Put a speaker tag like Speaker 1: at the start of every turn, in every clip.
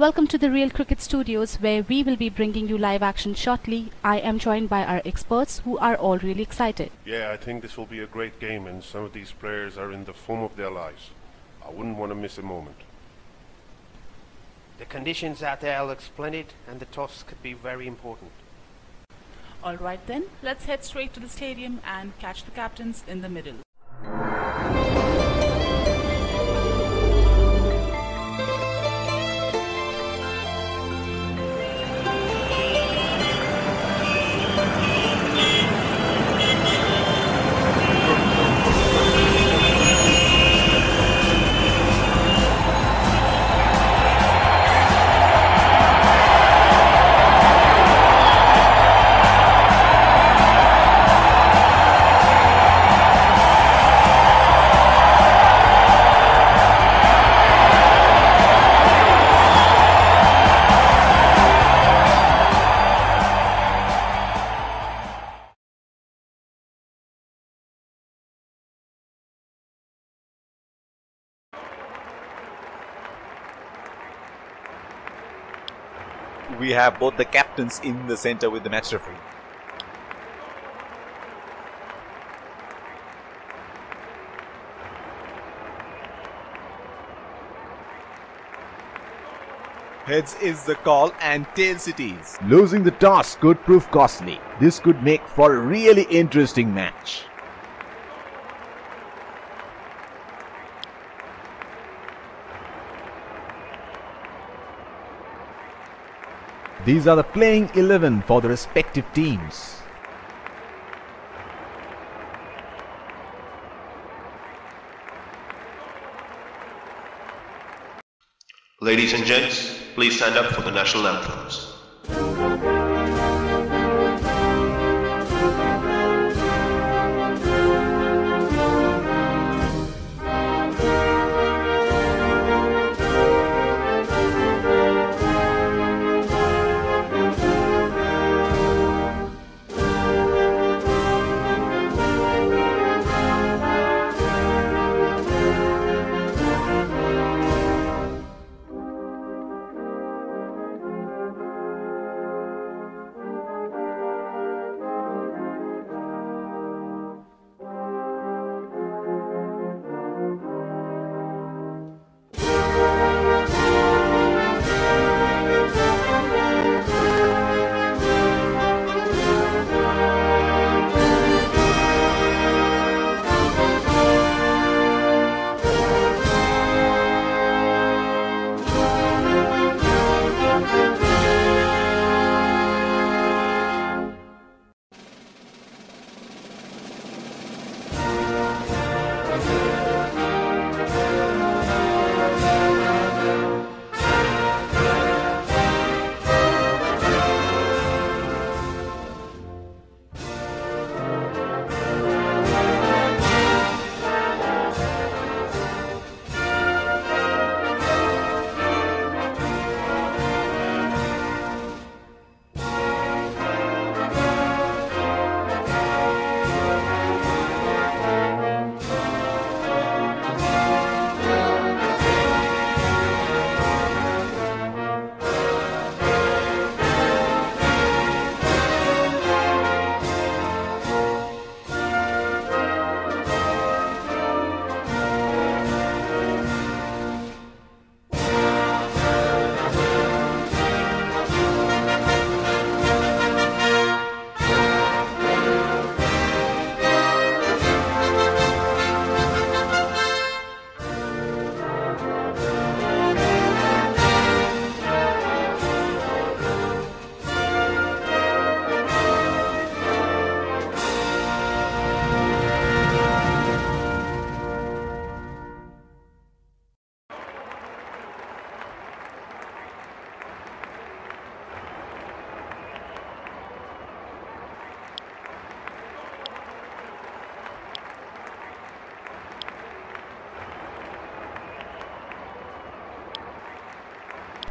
Speaker 1: Welcome to the Real Cricket Studios where we will be bringing you live action shortly. I am joined by our experts who are all really excited.
Speaker 2: Yeah, I think this will be a great game, and some of these players are in the form of their lives. I wouldn't want to miss a moment.
Speaker 3: The conditions out there look splendid, and the toss could be very important.
Speaker 4: Alright then, let's head straight to the stadium and catch the captains in the middle.
Speaker 5: We have both the captains in the center with the match referee. Heads is the call and tails it is.
Speaker 6: Losing the toss could prove costly. This could make for a really interesting match. These are the playing 11 for the respective teams.
Speaker 7: Ladies and gents, please stand up for the national anthems.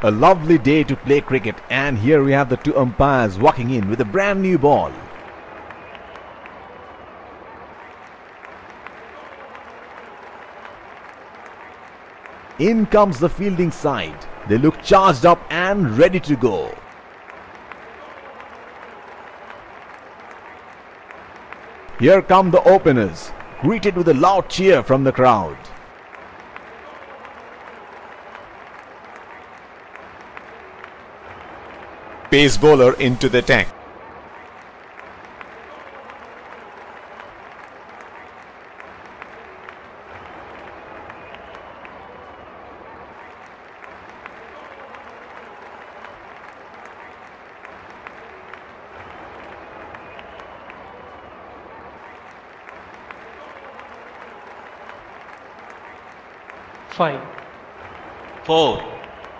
Speaker 6: A lovely day to play cricket and here we have the two umpires walking in with a brand new ball. In comes the fielding side. They look charged up and ready to go. Here come the openers, greeted with a loud cheer from the crowd.
Speaker 5: Pace bowler into the tank.
Speaker 8: five,
Speaker 9: four,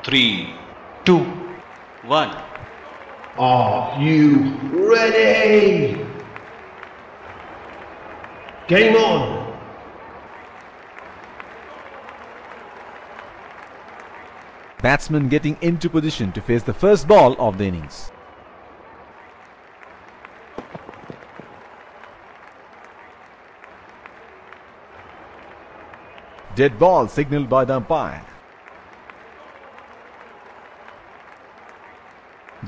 Speaker 9: three,
Speaker 8: two,
Speaker 9: one.
Speaker 10: Are you ready? Game on!
Speaker 6: Batsman getting into position to face the first ball of the innings. Dead ball signaled by the umpire.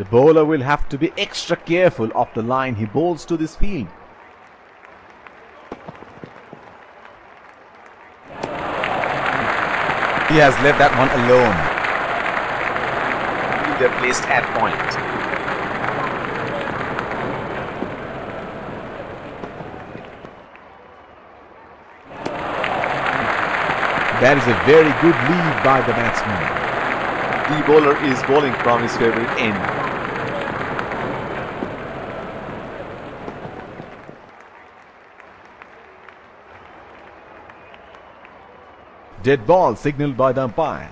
Speaker 6: The bowler will have to be extra careful of the line he bowls to this field.
Speaker 5: He has left that one alone. They're placed at point.
Speaker 6: That is a very good lead by the batsman.
Speaker 5: The bowler is bowling from his favorite end.
Speaker 6: Dead ball signaled by the umpire.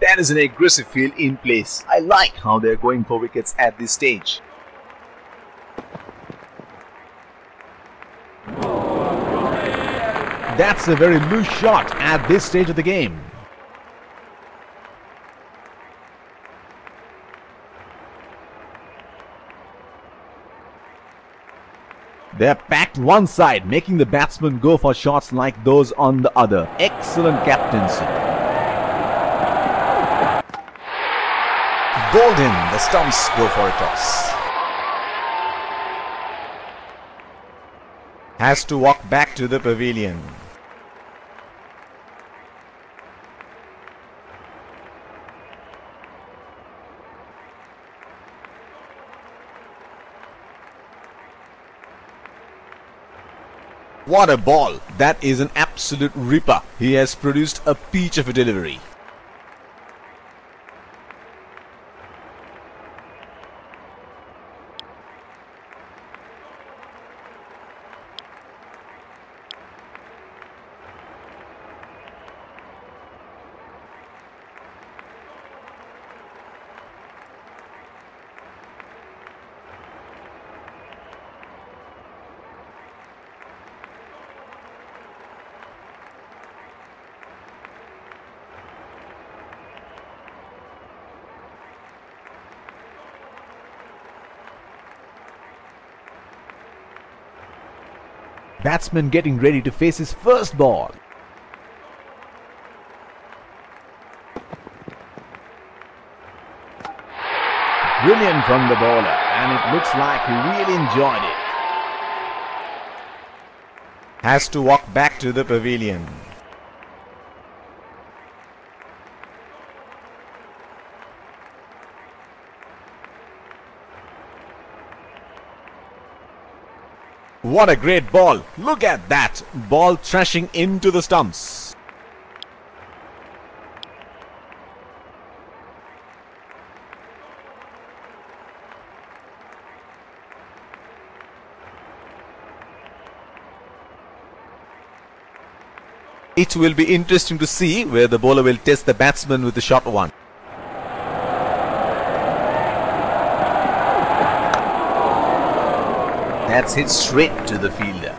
Speaker 5: That is an aggressive field in place. I like how they're going for wickets at this stage.
Speaker 6: That's a very loose shot at this stage of the game. They're packed one side, making the batsmen go for shots like those on the other. Excellent captaincy.
Speaker 5: Golden, the stumps go for a toss. Has to walk back to the pavilion. What a ball! That is an absolute ripper. He has produced a peach of a delivery.
Speaker 6: Batsman getting ready to face his first ball. Brilliant from the bowler and it looks like he really enjoyed it.
Speaker 5: Has to walk back to the pavilion. What a great ball. Look at that. Ball thrashing into the stumps. It will be interesting to see where the bowler will test the batsman with the short one.
Speaker 6: That's hit straight to the fielder.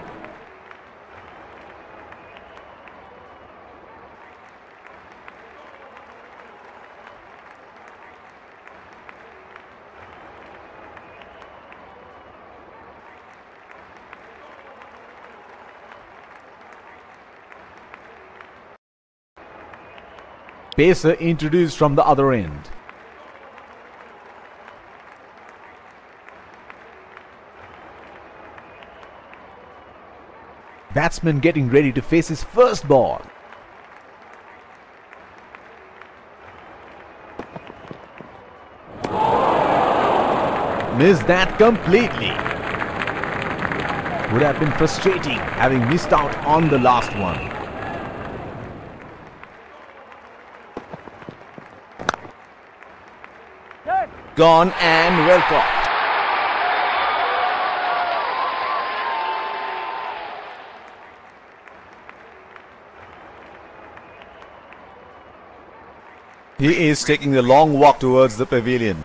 Speaker 6: Pacer introduced from the other end. Batsman getting ready to face his first ball. Missed that completely. Would have been frustrating having missed out on the last one. Gone and well caught.
Speaker 5: He is taking the long walk towards the pavilion.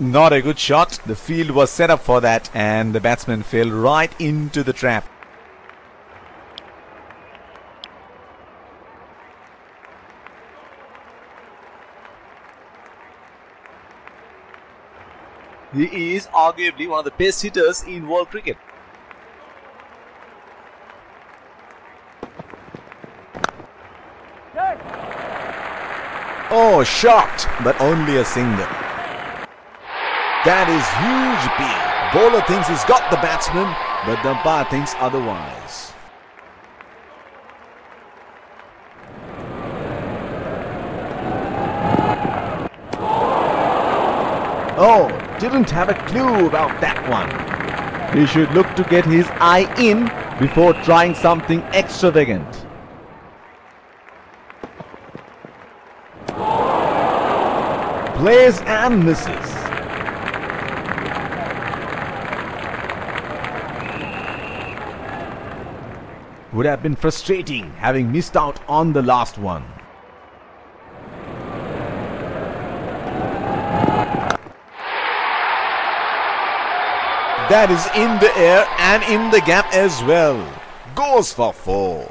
Speaker 5: Not a good shot. The field was set up for that and the batsman fell right into the trap. He is arguably one of the best hitters in world cricket. Oh, shocked, but only a single. That is huge B. Bowler thinks he's got the batsman, but the umpire thinks otherwise.
Speaker 6: Oh, didn't have a clue about that one. He should look to get his eye in before trying something extravagant. Plays and misses. Would have been frustrating having missed out on the last one.
Speaker 5: That is in the air and in the gap as well. Goes for four.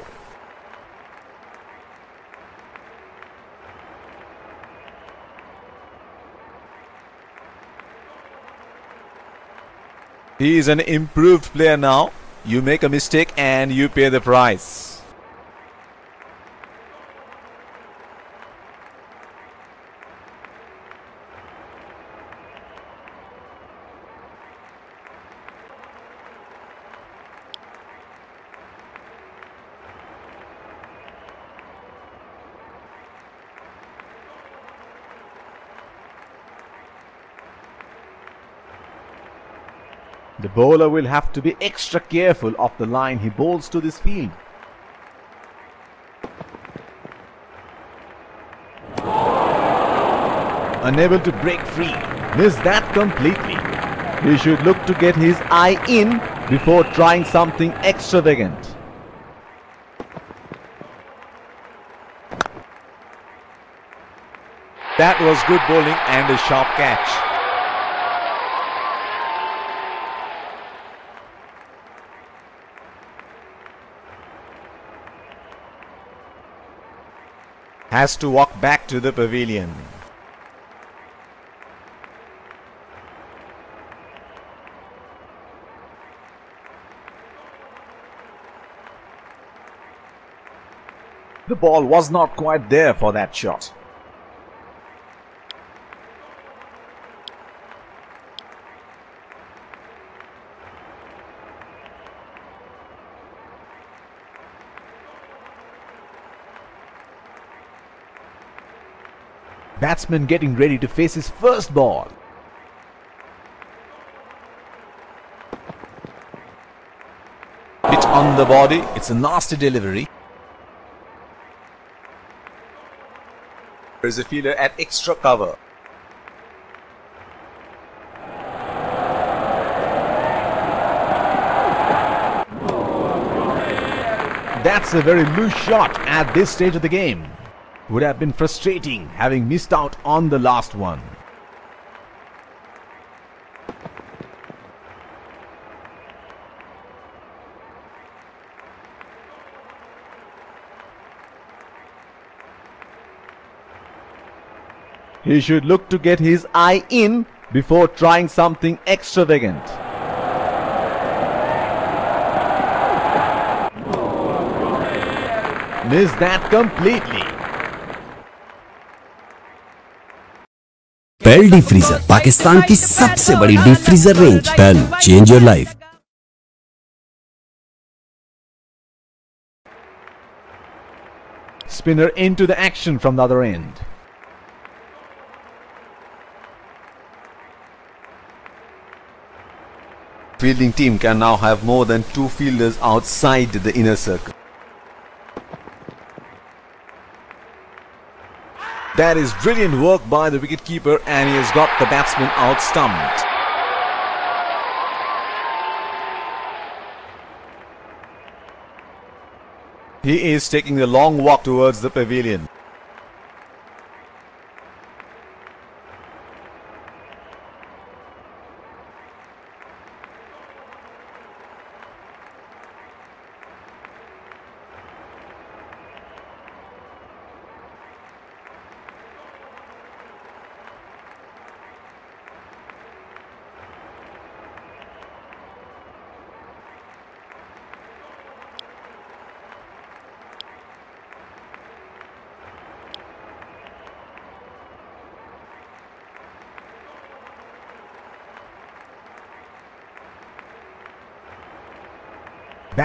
Speaker 5: He is an improved player now. You make a mistake and you pay the price.
Speaker 6: The bowler will have to be extra careful of the line he bowls to this field. Unable to break free. Missed that completely. He should look to get his eye in before trying something extravagant.
Speaker 5: That was good bowling and a sharp catch. Has to walk back to the pavilion.
Speaker 6: The ball was not quite there for that shot. Batsman getting ready to face his first ball.
Speaker 5: Hit on the body. It's a nasty delivery. There's a fielder at extra cover.
Speaker 6: That's a very loose shot at this stage of the game. Would have been frustrating having missed out on the last one. He should look to get his eye in before trying something extravagant. Missed that completely.
Speaker 11: Pail deep freezer Pakistan की सबसे बड़ी deep freezer range PEL change your life
Speaker 6: Spinner into the action from the other end. Fielding team can now have more than two fielders outside the inner circle. That is brilliant work by the wicketkeeper and he has got the batsman out stumped. He is taking the long walk towards the pavilion.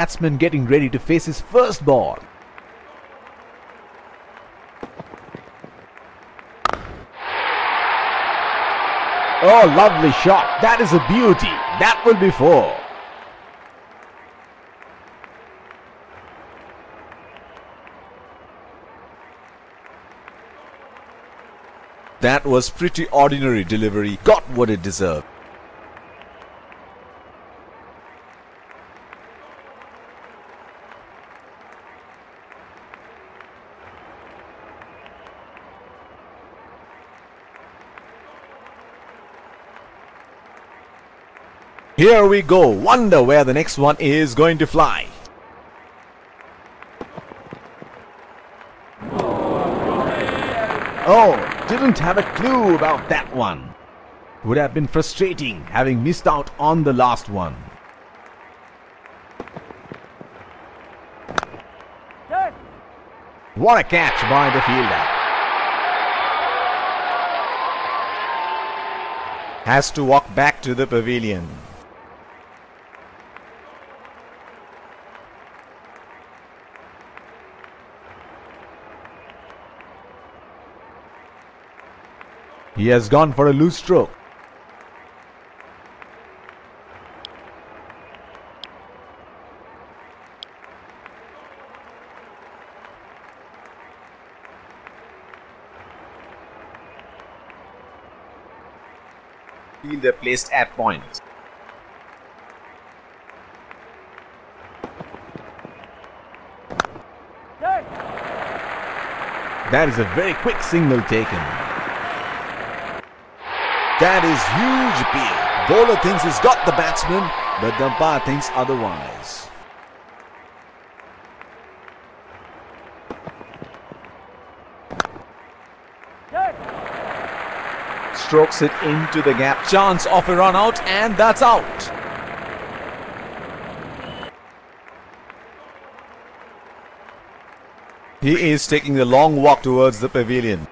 Speaker 6: Batsman getting ready to face his first ball. Oh, lovely shot. That is a beauty. That will be four. That was pretty ordinary delivery. Got what it deserved. Here we go. Wonder where the next one is going to fly. Oh, didn't have a clue about that one. Would have been frustrating having missed out on the last one. What a catch by the fielder. Has to walk back to the pavilion. He has gone for a loose stroke. Fielder placed at point. That is a very quick signal taken. That is huge appeal. Bowler thinks he's got the batsman, but the umpire thinks otherwise. Strokes it into the gap. Chance of a run out, and that's out. He is taking the long walk towards the pavilion.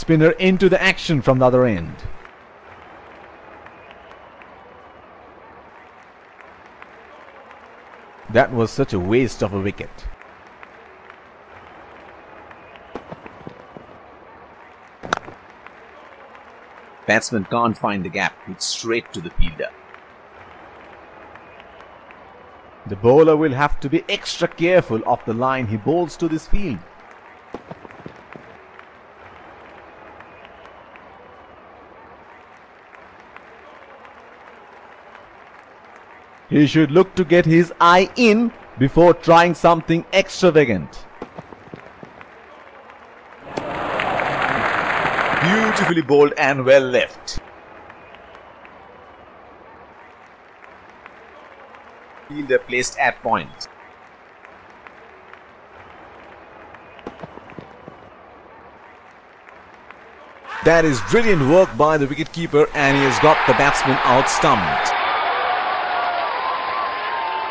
Speaker 6: Spinner into the action from the other end. That was such a waste of a wicket. Batsman can't find the gap, it's straight to the fielder. The bowler will have to be extra careful of the line he bowls to this field. He should look to get his eye in before trying something extravagant.
Speaker 5: Beautifully bowled and well left. Fielder placed at point. That is brilliant work by the wicketkeeper and he has got the batsman out stumped.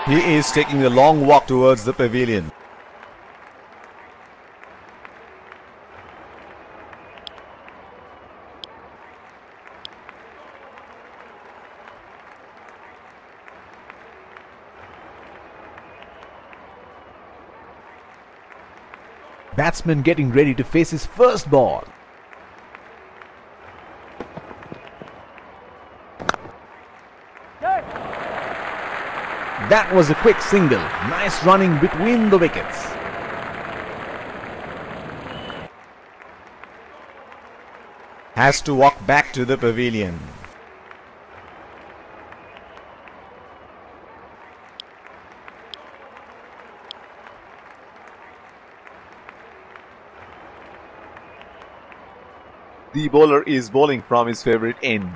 Speaker 5: He is taking a long walk towards the pavilion.
Speaker 6: Batsman getting ready to face his first ball. That was a quick single. Nice running between the wickets.
Speaker 5: Has to walk back to the pavilion. The bowler is bowling from his favorite end.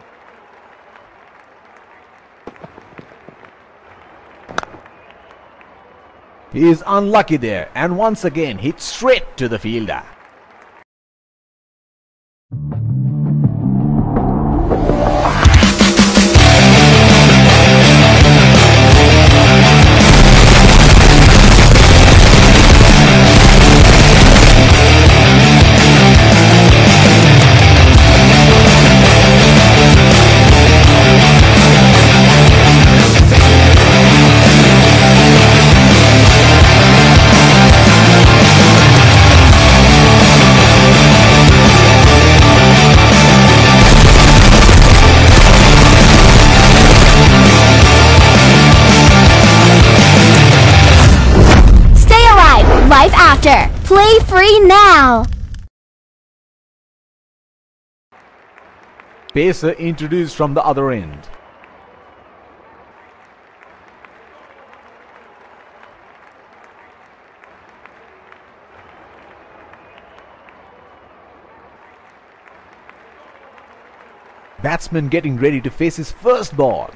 Speaker 6: He is unlucky there and once again hit straight to the fielder. Pacer introduced from the other end. Batsman getting ready to face his first ball.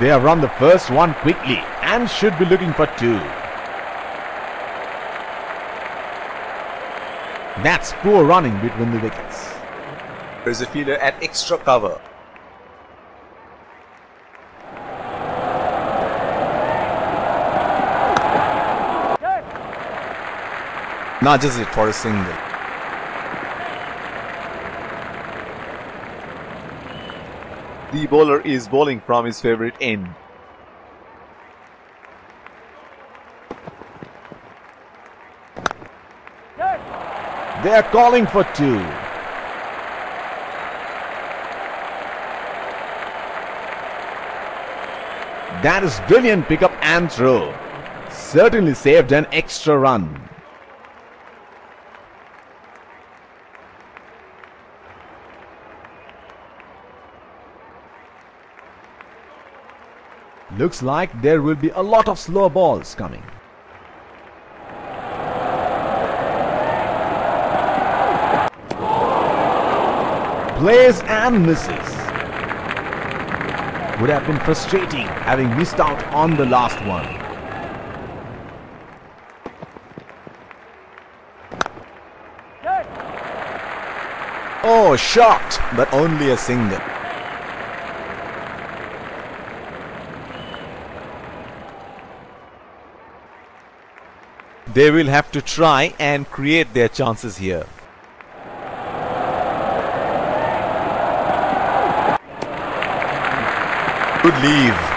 Speaker 6: They have run the first one quickly and should be looking for two. That's poor running between the wickets.
Speaker 5: There is a fielder at extra cover. Nudges it for a single. The bowler is bowling from his favorite end.
Speaker 6: They are calling for two. That is brilliant pickup and throw. Certainly saved an extra run. Looks like there will be a lot of slow balls coming. Plays and misses. Would have been frustrating having missed out on the last one.
Speaker 5: Oh, shot, but only a single. They will have to try and create their chances here. leave.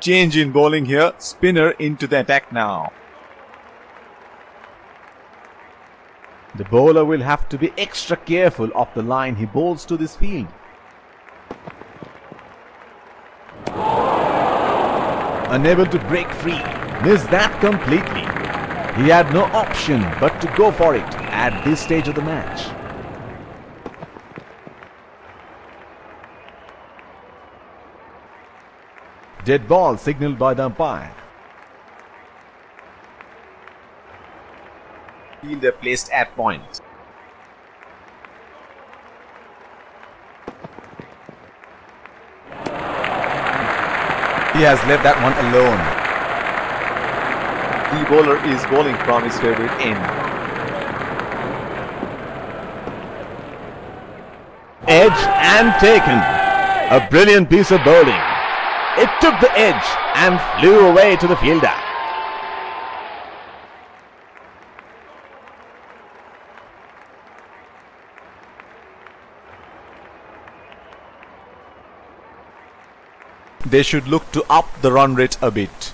Speaker 5: Change in bowling here. Spinner into the attack now.
Speaker 6: The bowler will have to be extra careful of the line he bowls to this field. Unable to break free. Missed that completely. He had no option but to go for it at this stage of the match. Dead ball signaled by the umpire. Fielder placed at point. He has left that one alone. The bowler is bowling from his favorite end. Edge and taken. A brilliant piece of bowling. It took the edge and flew away to the fielder. They should look to up the run rate a bit.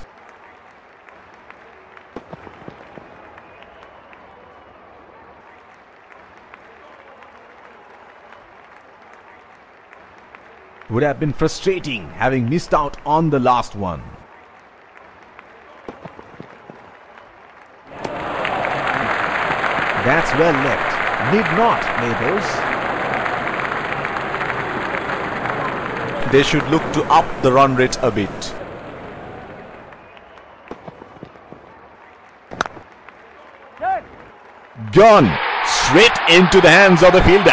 Speaker 6: Would have been frustrating having missed out on the last one. That's well left. Need not, neighbors. They should look to up the run rate a bit. Gone straight into the hands of the fielder.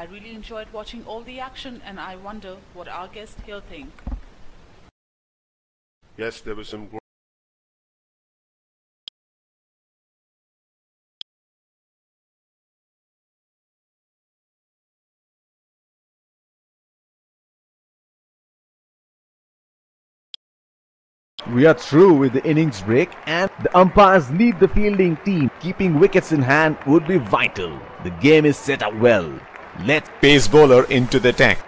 Speaker 4: I really enjoyed watching all the action and I wonder what our guests here think.
Speaker 2: Yes, there was some gr-
Speaker 6: We are through with the innings break and the umpires lead the fielding team. Keeping wickets in hand would be vital. The game is set up well. Let's pace bowler into the attack.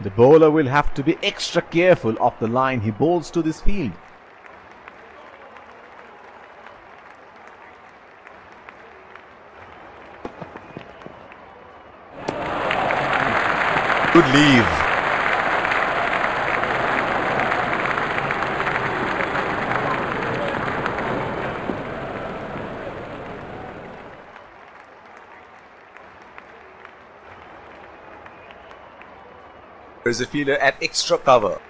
Speaker 6: The bowler will have to be extra careful of the line he bowls to this field. Leave. There is a fielder at extra cover.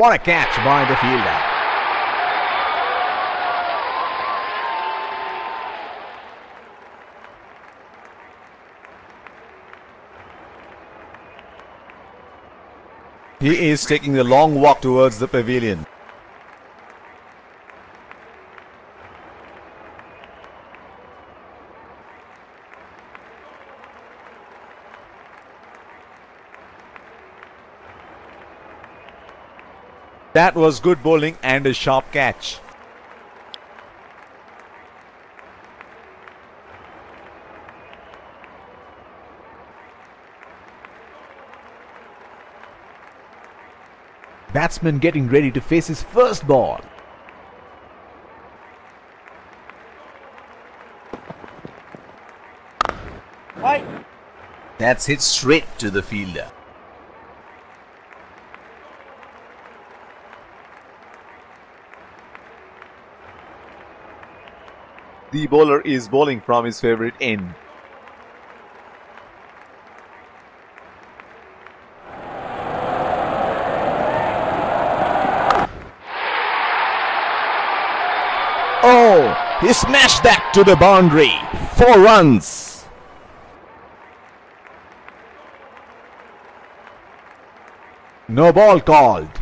Speaker 6: What a catch by the fielder. He is taking a long walk towards the pavilion. That was good bowling and a sharp catch. Batsman getting ready to face his first ball. That's hit straight to the fielder. The bowler is bowling from his favorite end. Oh, he smashed that to the boundary. Four runs. No ball called.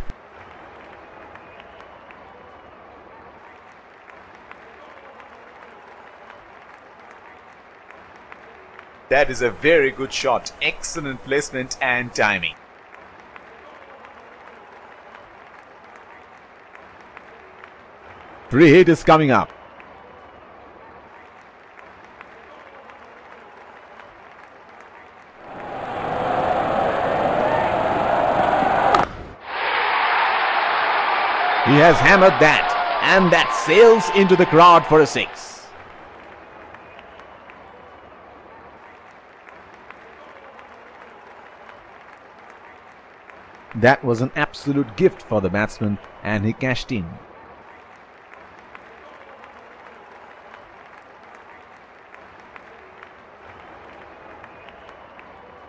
Speaker 5: That is a very good shot. Excellent placement and timing.
Speaker 6: Free hit is coming up. He has hammered that and that sails into the crowd for a six. That was an absolute gift for the batsman and he cashed in.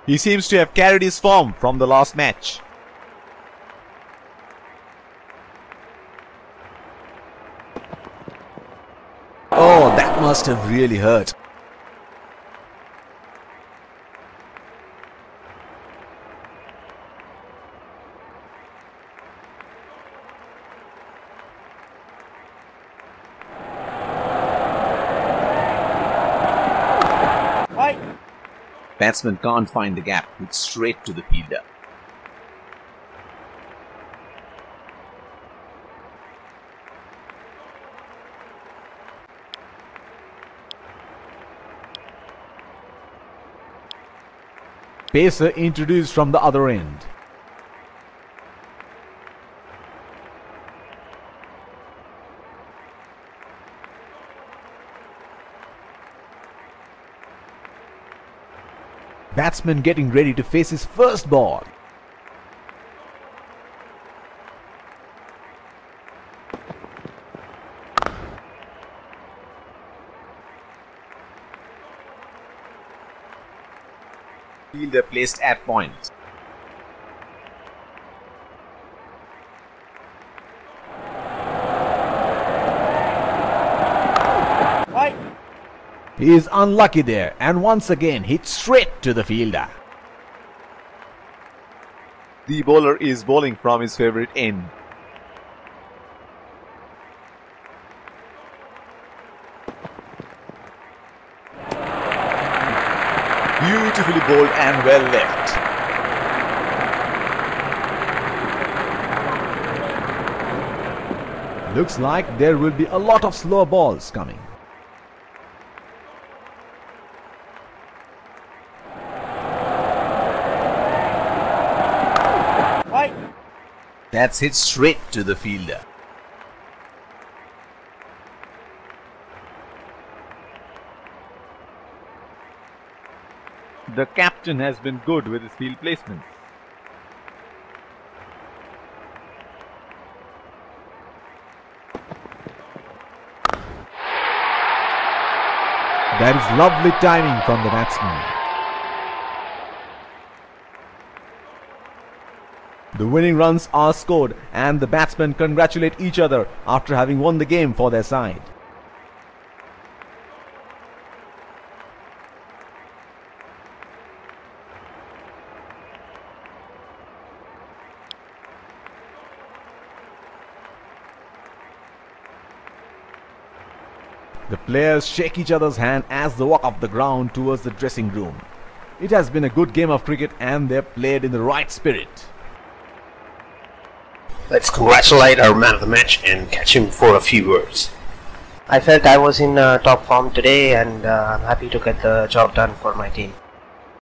Speaker 5: He seems to have carried his form from the last match. Oh, that must have really hurt. Batsman can't find the gap, it's straight to the fielder.
Speaker 6: Pacer introduced from the other end. Batsman getting ready to face his first ball.
Speaker 5: Fielder placed at point.
Speaker 6: He is unlucky there and once again hits straight to the fielder.
Speaker 5: The bowler is bowling from his favorite end. Beautifully bowled and well left.
Speaker 6: Looks like there will be a lot of slow balls coming.
Speaker 5: That's hit straight to the fielder.
Speaker 6: The captain has been good with his field placements. That is lovely timing from the batsman. The winning runs are scored and the batsmen congratulate each other after having won the game for their side. The players shake each other's hand as they walk off the ground towards the dressing room. It has been a good game of cricket and they're played in the right spirit.
Speaker 3: Let's congratulate our man of the match and catch him for a few words. I felt I was in uh, top form today and uh, I'm happy to get the job done for my team.